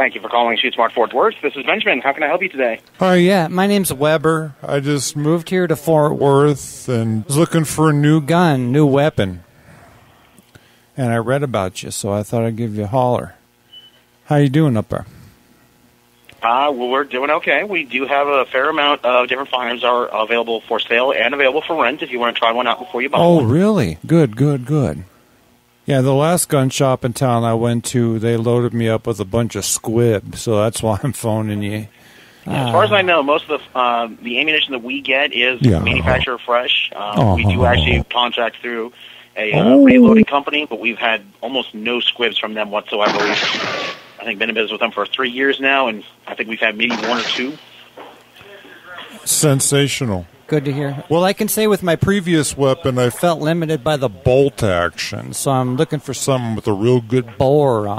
Thank you for calling Shoot Smart Fort Worth. This is Benjamin. How can I help you today? Oh, yeah. My name's Weber. I just moved here to Fort Worth and was looking for a new gun, new weapon. And I read about you, so I thought I'd give you a holler. How you doing up there? Uh, well, we're doing okay. We do have a fair amount of different firearms are available for sale and available for rent if you want to try one out before you buy Oh, one. really? Good, good, good. Yeah, the last gun shop in town I went to, they loaded me up with a bunch of squib, so that's why I'm phoning you. Yeah, as far as I know, most of the uh, the ammunition that we get is Yeah. manufacturer fresh. Um, We do Oh. actually contract through a uh, Oh. reloading company, but we've had almost no squibs from them whatsoever. We've, I think, been in business with them for three years now, and I think we've had maybe one or two. Sensational. Good to hear. Well, I can say with my previous weapon, I felt limited by the bolt action, so I'm looking for something with a real good bore on.